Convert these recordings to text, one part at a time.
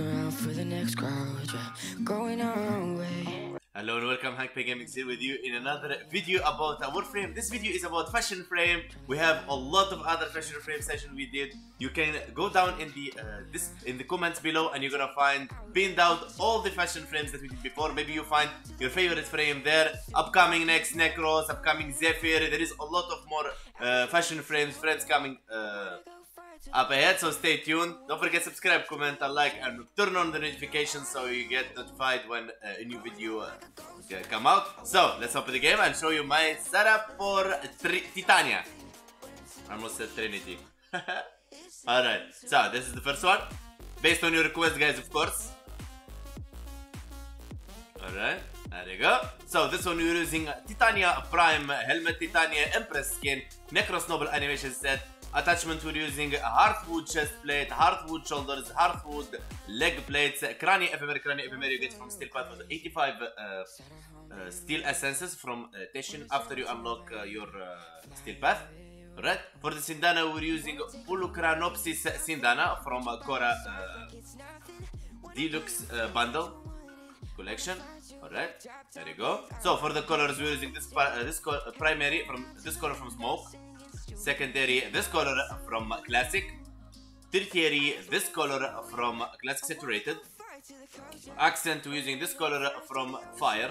around for the next crowd, yeah. Going our own way. Hello and welcome, Hunkpain Gaming here with you in another video about a Warframe. This video is about fashion frame. We have a lot of other fashion frame session we did. You can go down in the uh, this in the comments below and you're gonna find pinned out all the fashion frames that we did before. Maybe you find your favorite frame there. Upcoming next Necros, upcoming Zephyr. There is a lot of more uh, fashion frames, friends coming. Uh, up ahead so stay tuned. Don't forget to subscribe comment and like and turn on the notifications so you get notified when uh, a new video uh, come out. So let's open the game and show you my setup for Tri Titania. I almost said Trinity. Alright so this is the first one. Based on your request guys of course. Alright there you go. So this one we're using Titania Prime Helmet, Titania Empress skin, Necros Noble animation set, Attachment we're using hardwood chest plate, hardwood shoulders, hardwood leg plates, Crania Ephemera, Crania Ephemera you get from Steel Path with 85 uh, uh, steel essences from uh, Teshin after you unlock uh, your uh, Steel Path. Alright, for the Sindana we're using Pulchranopsis Sindana from Cora uh, Deluxe bundle collection. Alright, there you go. So for the colors we're using this, this primary from this color from Smoke secondary this color from classic. Tertiary this color from classic saturated. Accent using this color from fire.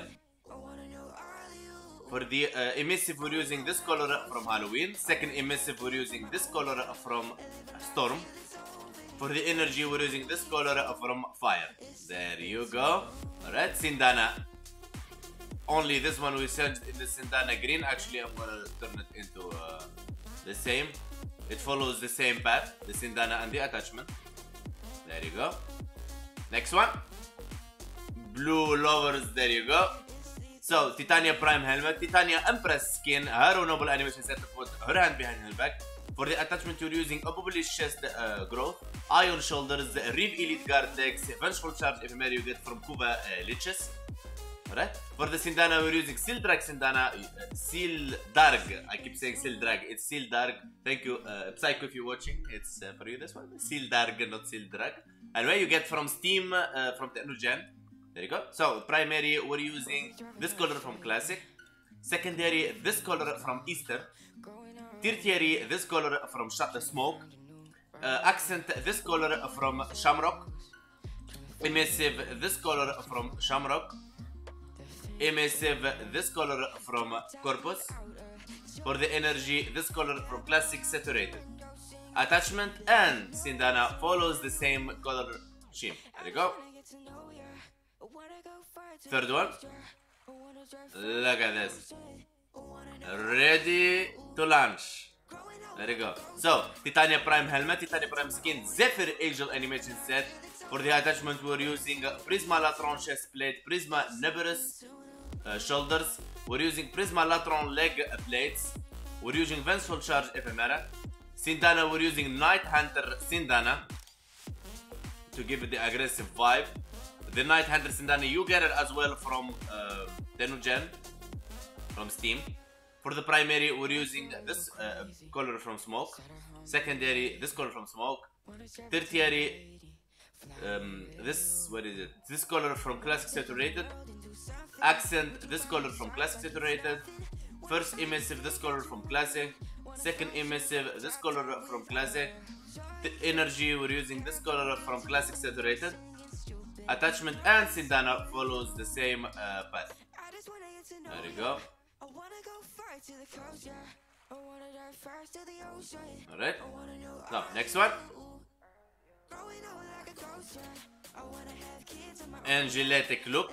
For the uh, emissive we're using this color from halloween. Second emissive we're using this color from storm. For the energy we're using this color from fire. There you go. Right sindana. Only this one we sent in the sindana green. Actually i'm gonna turn it into uh, the same. It follows the same path, the Sindana and the attachment. There you go. Next one. Blue lovers, there you go. So, Titania Prime Helmet, Titania Empress Skin, Hero Noble Animation set with her hand behind her back. For the attachment, you're using Obobolish Chest uh, Growth, Iron Shoulders, Reeve Elite Guard Legs, Vengeful Charge if you get from Kuva uh, Liches. Alright? For the Sindana, we're using Seal Drag Sindana, uh, Seal Darg. I keep saying Seal Drag. It's Seal Darg. Thank you, uh, Psycho, if you're watching. It's uh, for you this one. Seal Darg, not Seal Drag. And where you get from Steam, uh, from TennoGen. There you go. So, primary, we're using this color from Classic. Secondary, this color from Easter. Tertiary, this color from Shut the Smoke. Uh, accent, this color from Shamrock. Emissive, this color from Shamrock emissive this color from corpus. For the energy this color from classic saturated. Attachment and sindana follows the same color scheme. There you go. Third one. Look at this. Ready to launch. There you go. So titania prime helmet titania prime skin zephyr angel animation set. For the attachment we're using prisma latron chest plate prisma neberus uh, shoulders. We're using Prisma Latron leg plates. We're using Vengeful Charge Ephemera. Sindana, we're using Night Hunter Sindana to give it the aggressive vibe. The Night Hunter Sindana, you get it as well from uh, TennoGen, from Steam. For the primary, we're using this uh, color from Smoke. Secondary, this color from Smoke. Tertiary, um, this, what is it? This color from Classic Saturated accent this color from classic saturated. First emissive this color from classic. Second emissive this color from classic. The energy we're using this color from classic saturated. Attachment and sindana follows the same uh, path. There you go. Alright. Now next one. Angelic look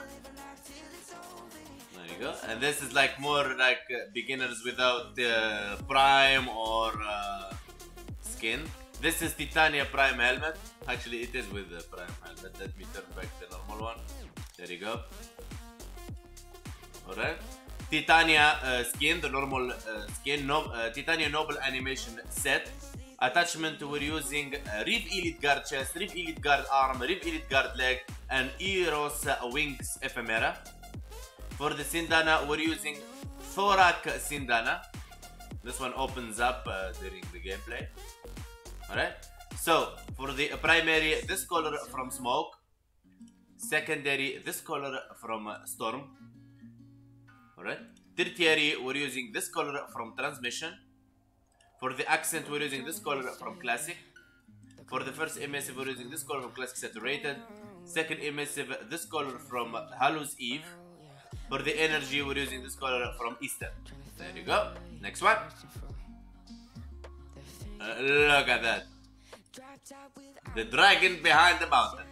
you go. And this is like more like uh, beginners without uh, prime or uh, skin. This is Titania Prime helmet. Actually, it is with the Prime helmet. Let me turn back the normal one. There you go. Alright. Titania uh, skin, the normal uh, skin. No, uh, Titania Noble animation set. Attachment, we're using uh, Elite Guard chest, Reeve Elite Guard arm, Reeve Elite Guard leg, and Eros Wings ephemera. For the Sindana, we're using Thorak Sindana. This one opens up uh, during the gameplay. Alright. So, for the primary, this color from Smoke. secondary this color from storm alright tertiary we're using this color from transmission for the accent we're using this color from classic for the first emissive we're using this color from classic saturated second emissive this color from Hallows Eve for the energy we're using this color from Easter. There you go. Next one. Uh, look at that. The dragon behind the mountain.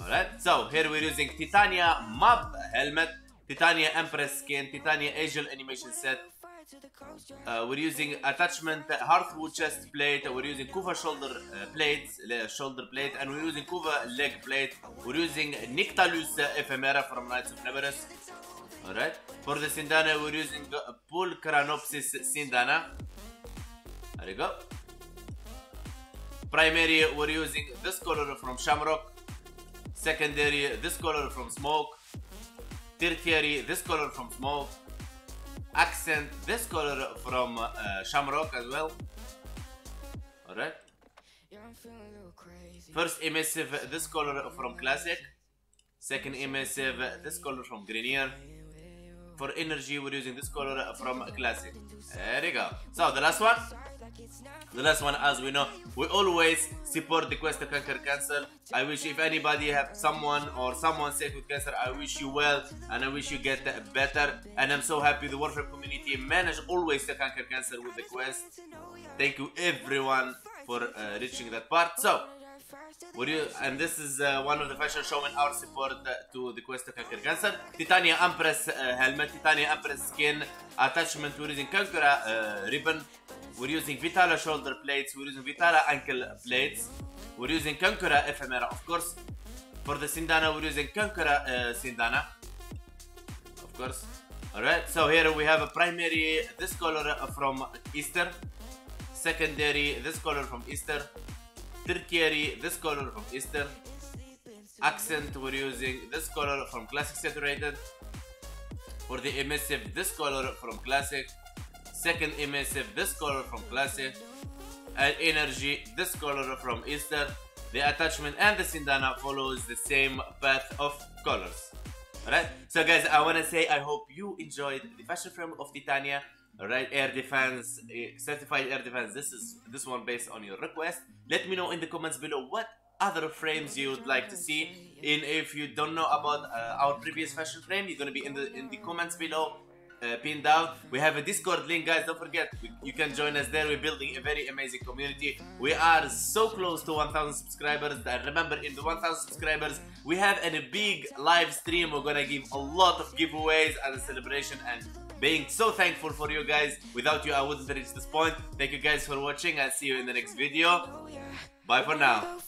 Alright, so here we're using Titania Mob helmet, Titania Empress skin, Titania Angel animation set. Uh, we're using attachment Hearthwood chest plate, we're using Kuva shoulder uh, plates, shoulder plate, and we're using Kuva leg plate. We're using Nyctalus ephemera from Nights of Naberus. Alright, for the Sindana, we're using Pulchranopsis Sindana. There you go. Primary, we're using this color from Shamrock secondary this color from smoke tertiary this color from smoke accent this color from uh, shamrock as well. Alright. First emissive this color from classic. Second emissive this color from grenier for energy we're using this color from classic there you go so the last one the last one, as we know, we always support the quest to conquer cancer. I wish if anybody have someone or someone sick with cancer, I wish you well and I wish you get better. And I'm so happy the Warframe community managed always to conquer cancer with the quest. Thank you everyone for uh, reaching that part. So, what you, and this is uh, one of the fashion showing our support uh, to the quest conquer cancer. Titania Empress uh, helmet, Titania Empress skin, attachment we're using Kankura uh, ribbon, we're using Vitala shoulder plates, we're using Vitala ankle plates, we're using Kankura ephemera of course. For the Sindana we're using Kankura uh, Sindana, of course. Alright, so here we have a primary, this color from Easter, secondary, this color from Easter, tertiary, this color from Eastern. accent we're using this color from Classic Saturated, for the emissive, this color from Classic, second emissive this color from classic. And energy this color from easter the attachment and the sindana follows the same path of colors. Alright? So guys i want to say i hope you enjoyed the fashion frame of titania alright air defense eh, certified air defense this is this one based on your request. Let me know in the comments below what other frames you would like to see. And if you don't know about uh, our previous fashion frame you're gonna be in the in the comments below uh, pinned down. We have a Discord link, guys. Don't forget, we, you can join us there. We're building a very amazing community. We are so close to 1,000 subscribers. And remember, in the 1,000 subscribers, we have a big live stream. We're gonna give a lot of giveaways as a celebration and being so thankful for you guys. Without you, I wouldn't reach this point. Thank you guys for watching. I'll see you in the next video. Bye for now.